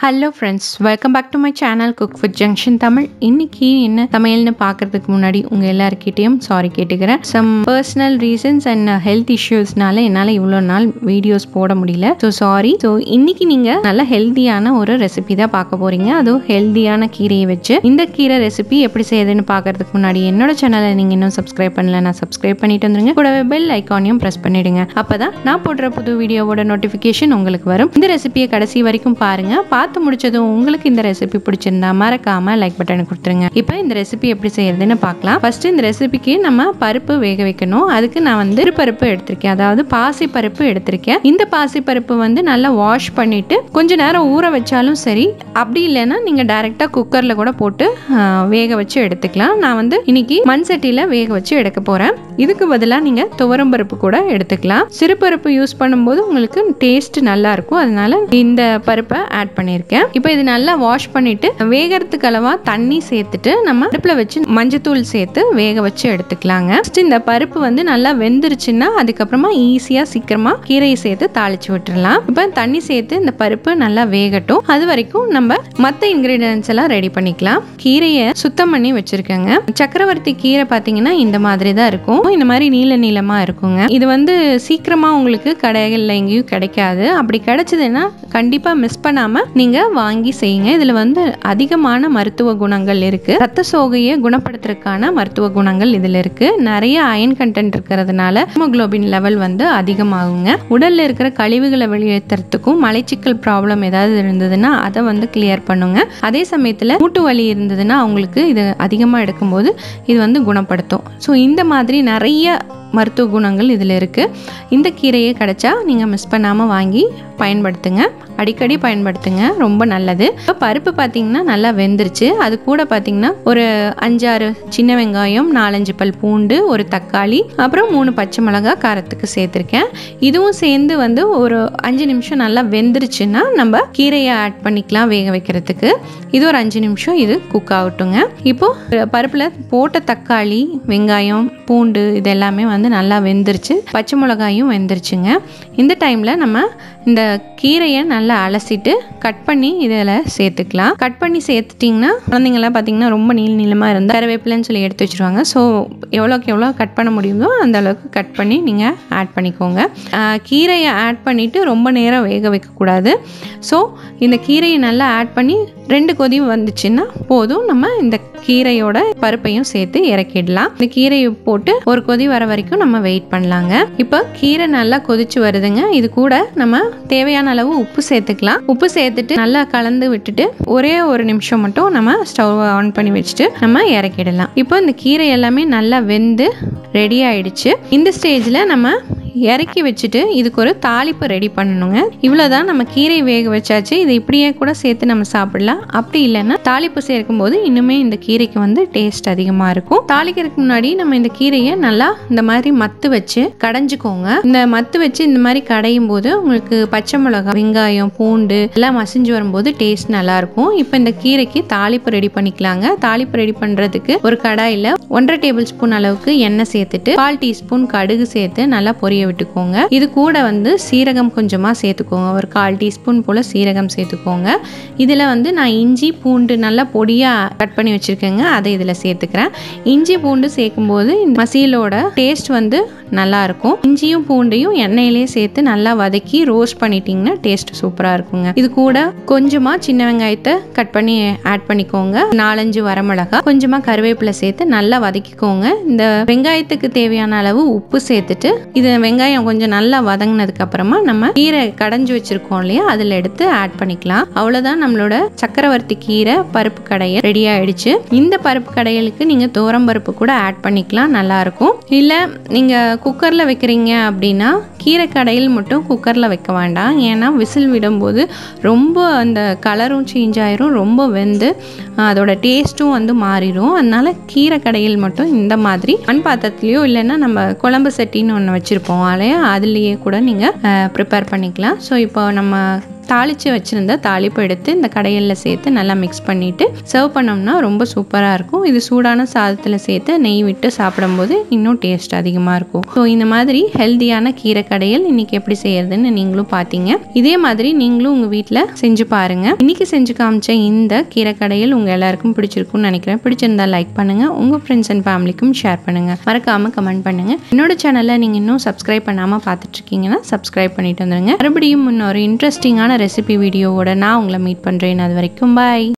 Hello friends welcome back to my channel Cook with Junction Tamil இன்னைக்கு என்ன சமையல்னு பார்க்கறதுக்கு முன்னாடி உங்கள் எல்லாருக்கிட்டேயும் சாரி கேட்டுக்கிறேன். Some personal reasons and health இஷ்யூஸ்னால என்னால் இவ்வளோ நாள் வீடியோஸ் போட முடியல. ஸோ சாரி ஸோ இன்னைக்கு நீங்கள் நல்ல ஹெல்த்தியான ஒரு ரெசிபி தான் பார்க்க போகிறீங்க அதுவும் ஹெல்த்தியான கீரையை வச்சு இந்த கீரை ரெசிபி எப்படி செய்யுதுன்னு பார்க்கறதுக்கு முன்னாடி என்னோட சேனலை நீங்கள் இன்னும் சப்ஸ்கிரைப் பண்ணல நான் சப்ஸ்கிரைப் பண்ணிட்டு வந்துருங்க. கூடவே பெல் ஐக்கானையும் ப்ரெஸ் பண்ணிடுங்க. அப்போ தான் நான் போடுற புது வீடியோவோட நோட்டிஃபிகேஷன் உங்களுக்கு வரும். இந்த ரெசிபியை கடைசி வரைக்கும் பாருங்கள் பார்த்து முடிச்சதும் உங்களுக்கு இந்த ரெசிபி பிடிச்சிருந்தா மறக்காம லைக் பட்டனை கொடுத்துருங்க. இப்போ இந்த ரெசிபி எப்படி செய்யறதுன்னு பார்க்கலாம். ஃபர்ஸ்ட் இந்த ரெசிபிக்கு நம்ம பருப்பு வேக வைக்கணும். அதுக்கு நான் வந்து பருப்பு எடுத்திருக்கேன். அதாவது பாசி பருப்பு எடுத்திருக்கேன். இந்த பாசி பருப்பு வந்து நல்லா வாஷ் பண்ணிட்டு கொஞ்ச நேரம் ஊற வச்சாலும் சரி அப்படி இல்லைன்னா நீங்க டைரக்டா குக்கர்ல கூட போட்டு வேக வச்சு எடுத்துக்கலாம். நான் வந்து இன்னைக்கு மண் சட்டியில வேக வச்சு எடுக்க போறேன். இதுக்கு பதிலாக நீங்க துவரம் பருப்பு கூட எடுத்துக்கலாம். சிறுபருப்பு யூஸ் பண்ணும்போது உங்களுக்கு டேஸ்ட் நல்லா இருக்கும். அதனால இந்த பருப்பை ஆட் பண்ணியிருக்கேன். இப்போ இது நல்லா வாஷ் பண்ணிட்டு வேகறதுக்கு அளவா தண்ணி சேர்த்துட்டு நம்ம அடுப்பில் வச்சு மஞ்சத்தூள் சேர்த்து வேக வச்சு எடுத்துக்கலாங்க. ஃபஸ்ட்டு இந்த பருப்பு வந்து நல்லா வெந்துருச்சுன்னா அதுக்கப்புறமா ஈஸியாக சீக்கிரமா கீரையை சேர்த்து தாளிச்சு விட்டுறலாம். இப்போ தண்ணி சேர்த்து இந்த பருப்பு நல்லா வேகட்டும். அது வரைக்கும் நம்ம மற்ற இன்கிரீடியன்ஸ் எல்லாம் ரெடி பண்ணிக்கலாம். கீரையை சுத்தம் பண்ணி வச்சிருக்கேங்க. சக்கரவர்த்தி கீரை பார்த்தீங்கன்னா இந்த மாதிரி தான் இருக்கும். இந்த மாதிரி நீல நீளமா இருக்குங்க. இது வந்து சீக்கிரமா உங்களுக்கு கடைகளில் எங்கேயும் கிடைக்காது. அப்படி கிடைச்சதுன்னா கண்டிப்பாக மிஸ் பண்ணாமல் நீங்கள் நீங்கள் வாங்கி செய்யுங்க. இதில் வந்து அதிகமான மருத்துவ குணங்கள் இருக்குது ரத்த சோகையை குணப்படுத்துறதுக்கான மருத்துவ குணங்கள் இதில் இருக்குது நிறைய அயன் கண்டென்ட் இருக்கிறதுனால ஹீமோக்ளோபின் லெவல் வந்து அதிகமாகுங்க. உடலில் இருக்கிற கழிவுகளை வெளியேற்றுறதுக்கும் மலைச்சிக்கல் ப்ராப்ளம் ஏதாவது இருந்ததுன்னா அதை வந்து கிளியர் பண்ணுங்க. அதே சமயத்தில் மூட்டு வலி இருந்ததுன்னா அவங்களுக்கு இது அதிகமாக எடுக்கும்போது இது வந்து குணப்படுத்தும். ஸோ இந்த மாதிரி நிறைய மருத்துவ குணங்கள் இதில் இருக்குது இந்த கீரையை கிடைச்சா நீங்கள் மிஸ் பண்ணாமல் வாங்கி பயன்படுத்துங்க. அடிக்கடி பயன்படுத்துங்க. ரொம்ப நல்லது. இப்போ பருப்பு பார்த்தீங்கன்னா நல்லா வெந்துருச்சு. அது கூட பார்த்தீங்கன்னா ஒரு அஞ்சாறு சின்ன வெங்காயம் நாலஞ்சு பல் பூண்டு ஒரு தக்காளி அப்புறம் மூணு பச்சை மிளகாய் காரத்துக்கு சேர்த்துருக்கேன். இதுவும் சேர்ந்து வந்து ஒரு அஞ்சு நிமிஷம் நல்லா வெந்துருச்சுன்னா நம்ம கீரையை ஆட் பண்ணிக்கலாம் வேக வைக்கிறதுக்கு. இது ஒரு அஞ்சு நிமிஷம் இது குக் ஆகட்டுங்க. இப்போது பருப்பில் போட்ட தக்காளி வெங்காயம் பூண்டு இது எல்லாமே வந்து நல்லா வெந்துருச்சு. பச்சை மிளகாயும் வெந்துருச்சுங்க. இந்த டைமில் நம்ம இந்த கீரையை நல்லா அலசிட்டு கட் பண்ணி இதில் சேர்த்துக்கலாம். கட் பண்ணி சேர்த்துட்டிங்கன்னா குழந்தைங்களாம் பார்த்தீங்கன்னா ரொம்ப நீள் நீளமாக இருந்தால் கருவேப்பிலைன்னு சொல்லி எடுத்து வச்சுருவாங்க. ஸோ எவ்வளோக்கு எவ்வளோ கட் பண்ண முடியுமோ அந்த அளவுக்கு கட் பண்ணி நீங்கள் ஆட் பண்ணிக்கோங்க. கீரையை ஆட் பண்ணிவிட்டு ரொம்ப நேரம் வேக வைக்கக்கூடாது. ஸோ இந்த கீரையை நல்லா ஆட் பண்ணி ரெண்டு கொதி வந்துச்சுன்னா போதும். நம்ம இந்த கீரையோட பருப்பையும் சேர்த்து இறக்கிடலாம். இந்த கீரையை போட்டு ஒரு கொதி வர வரைக்கும் நம்ம வெயிட் பண்ணலாங்க. இப்போ கீரை நல்லா கொதிச்சு வருதுங்க. இது கூட நம்ம தேவையான அளவு உப்பு சேர்த்து சேர்த்துக்கலாம். உப்பு சேர்த்துட்டு நல்லா கலந்து விட்டுட்டு ஒரே ஒரு நிமிஷம் மட்டும் நம்ம ஸ்டவ் ஆன் பண்ணி வச்சுட்டு நம்ம இறக்கிடலாம். இப்போ இந்த கீரை எல்லாமே நல்லா வெந்து ரெடி ஆயிடுச்சு. இந்த ஸ்டேஜில் நம்ம இறக்கி வச்சுட்டு இதுக்கு ஒரு தாளிப்பு ரெடி பண்ணணுங்க. இவ்வளோதான் நம்ம கீரை வேக வச்சாச்சு. இது இப்படியே கூட சேர்த்து நம்ம சாப்பிடலாம். அப்படி இல்லைன்னா தாளிப்பு சேர்க்கும் போது இன்னுமே இந்த கீரைக்கு வந்து டேஸ்ட் அதிகமாக இருக்கும். தாளிக்கிறதுக்கு முன்னாடி நம்ம இந்த கீரையை நல்லா இந்த மாதிரி மத்து வச்சு கடைஞ்சிக்கோங்க. இந்த மத்து வச்சு இந்த மாதிரி கடையும் போது உங்களுக்கு பச்சை மிளகாய் வெங்காயம் பூண்டு எல்லாம் மசிஞ்சு வரும்போது டேஸ்ட் நல்லா இருக்கும் இப்போ இந்த கீரைக்கு தாளிப்பு ரெடி பண்ணிக்கலாங்க. தாளிப்பு ரெடி பண்ணுறதுக்கு ஒரு கடாயில் ஒன்றரை டேபிள் ஸ்பூன் அளவுக்கு எண்ணெய் சேர்த்துட்டு கால் டீஸ்பூன் கடுகு சேர்த்து நல்லா பொரிய விட்டுக்கோங்க. இது கூட வந்து சீரகம் கொஞ்சமாக சேர்த்துக்கோங்க. ஒரு கால் டீஸ்பூன் போல் சீரகம் சேர்த்துக்கோங்க. இதில் வந்து நான் இஞ்சி பூண்டு நல்லா பொடியாக கட் பண்ணி வச்சுருக்கேங்க. அதை இதில் சேர்த்துக்கிறேன். இஞ்சி பூண்டு சேர்க்கும்போது இந்த மசியலோட டேஸ்ட் வந்து நல்லாயிருக்கும் இஞ்சியும் பூண்டையும் எண்ணெயிலே சேர்த்து நல்லா வதக்கி ரோஸ்ட் பண்ணிட்டீங்கன்னா டேஸ்ட் சூப்பராக இருக்குங்க. இது கூட கொஞ்சமாக சின்ன வெங்காயத்தை கட் பண்ணி ஆட் பண்ணிக்கோங்க. நாலஞ்சு வரமிளகா கொஞ்சமாக கருவேப்பிலை சேர்த்து நல்லா வதக்கிக்கோங்க. இந்த வெங்காயத்துக்கு தேவையான அளவு உப்பு சேர்த்துட்டு இது வெங்காயம் வெங்காயம் கொஞ்சம் நல்லா வதங்கினதுக்கு அப்புறமா நம்ம கீரை கடைஞ்சி வச்சிருக்கோம் இல்லையா? அதில் எடுத்து ஆட் பண்ணிக்கலாம். அவ்வளோதான் நம்மளோட சக்கரவர்த்தி கீரை பருப்பு கடையை ரெடி ஆயிடுச்சு. இந்த பருப்பு கடையலுக்கு நீங்கள் தோரம் பருப்பு கூட ஆட் பண்ணிக்கலாம் நல்லாயிருக்கும் இல்லை நீங்கள் குக்கரில் வைக்கிறீங்க அப்படின்னா கீரை கடையில் மட்டும் குக்கரில் வைக்க வேண்டாம். ஏன்னா விசில் விடும்போது ரொம்ப அந்த கலரும் சேஞ்ச் ஆயிரும் ரொம்ப வெந்து அதோட டேஸ்ட்டும் வந்து மாறிடும் அதனால கீரை கடையில் மட்டும் இந்த மாதிரி மண் பாத்திரத்துலையோ இல்லைன்னா நம்ம குழம்பு சட்டின்னு ஒன்று வச்சுருப்போம். இல்லையா அதுலேயே கூட நீங்கள் ப்ரிப்பேர் பண்ணிக்கலாம். ஸோ இப்போ நம்ம தாளித்து வச்சுருந்த தாளிப்பு எடுத்து இந்த கடையலில் சேர்த்து நல்லா மிக்ஸ் பண்ணிவிட்டு சர்வ் பண்ணோம்னா ரொம்ப சூப்பராக இருக்கும். இது சூடான சாதத்தில் சேர்த்து நெய் விட்டு சாப்பிடும்போது இன்னும் டேஸ்ட் அதிகமாக இருக்கும். ஸோ இந்த மாதிரி ஹெல்த்தியான கீரை கடையல் இன்றைக்கி எப்படி செய்கிறதுன்னு நீங்களும் பார்த்தீங்க இதே மாதிரி நீங்களும் உங்கள் வீட்டில் செஞ்சு பாருங்கள் இன்றைக்கி செஞ்சு காமிச்ச இந்த கீரை கடையல் உங்கள் எல்லாருக்கும் பிடிச்சிருக்கும்னு நினைக்கிறேன். பிடிச்சிருந்தா லைக் பண்ணுங்கள் உங்கள் ஃப்ரெண்ட்ஸ் அண்ட் ஃபேமிலிக்கும் ஷேர் பண்ணுங்க. மறக்காம கமெண்ட் பண்ணுங்க. என்னோட சேனலை நீங்கள் இன்னும் சப்ஸ்கிரைப் பண்ணாமல் பார்த்துட்ருக்கீங்கன்னா சப்ஸ்கிரைப் பண்ணிட்டு வந்துடுங்க மறுபடியும் இன்னொரு இன்ட்ரெஸ்டிங்கான ரெசிபி வீடியோவோட நான் உங்களை மீட் பண்ணுறேன் அது வரைக்கும் பாய்